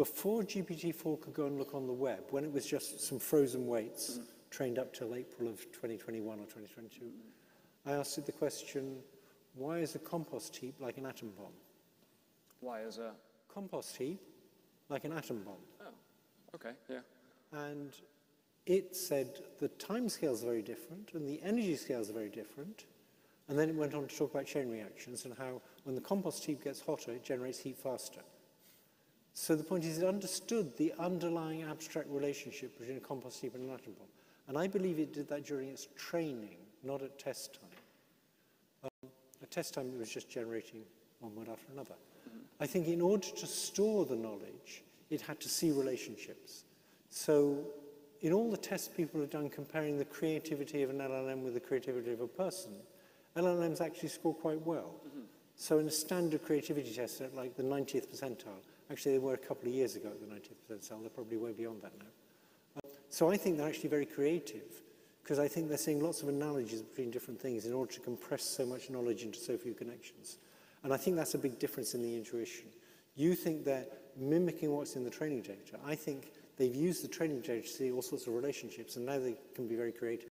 before GPT-4 could go and look on the web, when it was just some frozen weights trained up till April of 2021 or 2022, I asked it the question, why is a compost heap like an atom bomb? Why is a... Compost heap like an atom bomb. Oh, okay, yeah. And it said the time scales are very different and the energy scales are very different. And then it went on to talk about chain reactions and how when the compost heap gets hotter, it generates heat faster. So the point is it understood the underlying abstract relationship between a compost heap and an atom bomb. And I believe it did that during its training, not at test time. Um, at test time, it was just generating one word after another. I think in order to store the knowledge, it had to see relationships. So in all the tests people have done comparing the creativity of an LLM with the creativity of a person, LLMs actually score quite well. So in a standard creativity test at like the 90th percentile, actually they were a couple of years ago at the 90th percentile, they're probably way beyond that now. So I think they're actually very creative because I think they're seeing lots of analogies between different things in order to compress so much knowledge into so few connections. And I think that's a big difference in the intuition. You think they're mimicking what's in the training data. I think they've used the training data to see all sorts of relationships, and now they can be very creative.